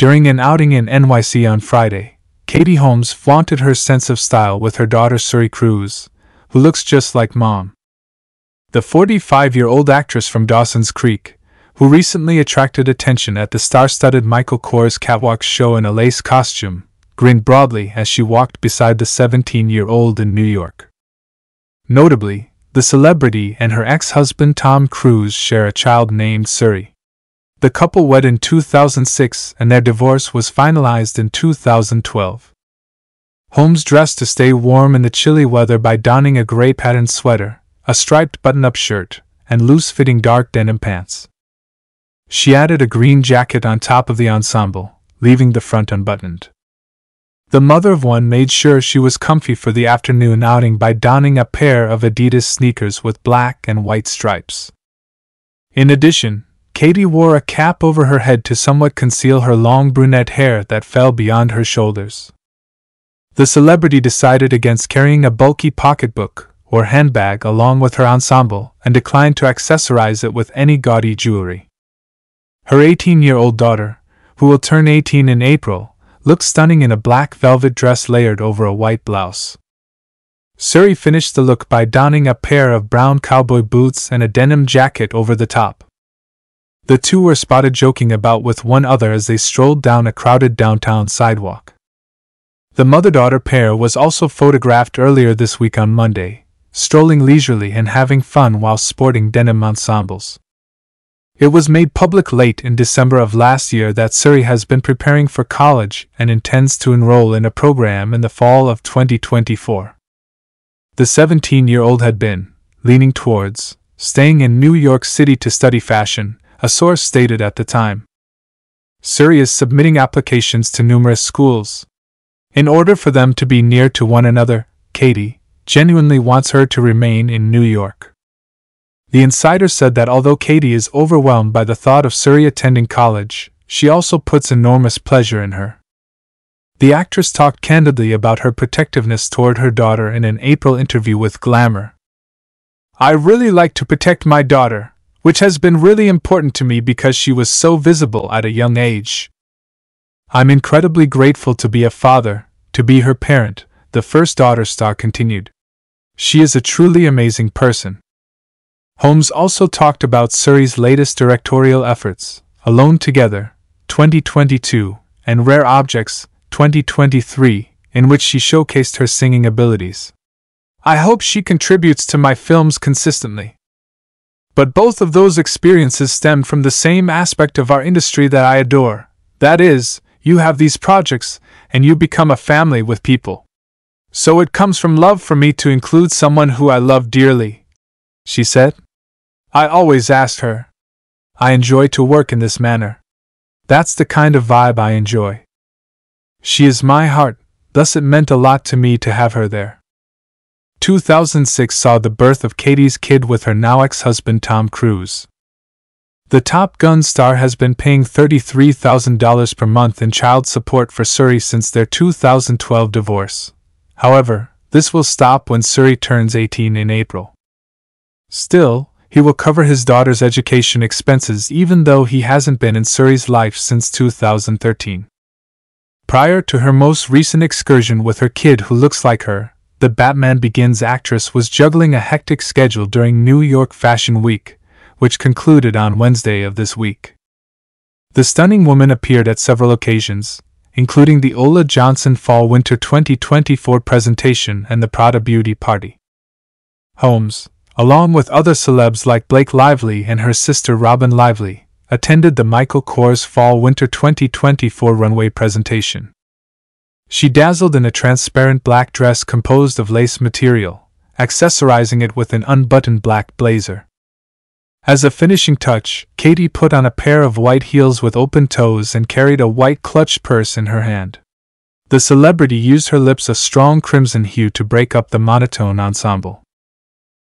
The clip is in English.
During an outing in NYC on Friday, Katie Holmes flaunted her sense of style with her daughter Suri Cruise, who looks just like mom. The 45 year old actress from Dawson's Creek, who recently attracted attention at the star studded Michael Kors catwalk show in a lace costume, grinned broadly as she walked beside the 17 year old in New York. Notably, the celebrity and her ex husband Tom Cruise share a child named Suri. The couple wed in 2006 and their divorce was finalized in 2012. Holmes dressed to stay warm in the chilly weather by donning a gray patterned sweater, a striped button up shirt, and loose fitting dark denim pants. She added a green jacket on top of the ensemble, leaving the front unbuttoned. The mother of one made sure she was comfy for the afternoon outing by donning a pair of Adidas sneakers with black and white stripes. In addition, Katie wore a cap over her head to somewhat conceal her long brunette hair that fell beyond her shoulders. The celebrity decided against carrying a bulky pocketbook or handbag along with her ensemble and declined to accessorize it with any gaudy jewelry. Her 18 year old daughter, who will turn 18 in April, looked stunning in a black velvet dress layered over a white blouse. Suri finished the look by donning a pair of brown cowboy boots and a denim jacket over the top. The two were spotted joking about with one other as they strolled down a crowded downtown sidewalk. The mother daughter pair was also photographed earlier this week on Monday, strolling leisurely and having fun while sporting denim ensembles. It was made public late in December of last year that Suri has been preparing for college and intends to enroll in a program in the fall of 2024. The 17 year old had been, leaning towards, staying in New York City to study fashion, a source stated at the time. Suri is submitting applications to numerous schools. In order for them to be near to one another, Katie genuinely wants her to remain in New York. The insider said that although Katie is overwhelmed by the thought of Suri attending college, she also puts enormous pleasure in her. The actress talked candidly about her protectiveness toward her daughter in an April interview with Glamour. I really like to protect my daughter, which has been really important to me because she was so visible at a young age. I'm incredibly grateful to be a father, to be her parent, the first daughter star continued. She is a truly amazing person. Holmes also talked about Suri's latest directorial efforts, Alone Together, 2022, and Rare Objects, 2023, in which she showcased her singing abilities. I hope she contributes to my films consistently. But both of those experiences stem from the same aspect of our industry that I adore. That is, you have these projects, and you become a family with people. So it comes from love for me to include someone who I love dearly. She said. I always asked her. I enjoy to work in this manner. That's the kind of vibe I enjoy. She is my heart, thus it meant a lot to me to have her there. 2006 saw the birth of Katie's kid with her now ex husband Tom Cruise. The Top Gun star has been paying $33,000 per month in child support for Suri since their 2012 divorce. However, this will stop when Suri turns 18 in April. Still, he will cover his daughter's education expenses even though he hasn't been in Suri's life since 2013. Prior to her most recent excursion with her kid who looks like her, the Batman Begins actress was juggling a hectic schedule during New York Fashion Week, which concluded on Wednesday of this week. The stunning woman appeared at several occasions, including the Ulla Johnson Fall Winter 2024 presentation and the Prada Beauty Party. Holmes, along with other celebs like Blake Lively and her sister Robin Lively, attended the Michael Kors Fall Winter 2024 runway presentation. She dazzled in a transparent black dress composed of lace material, accessorizing it with an unbuttoned black blazer. As a finishing touch, Katie put on a pair of white heels with open toes and carried a white clutch purse in her hand. The celebrity used her lips a strong crimson hue to break up the monotone ensemble.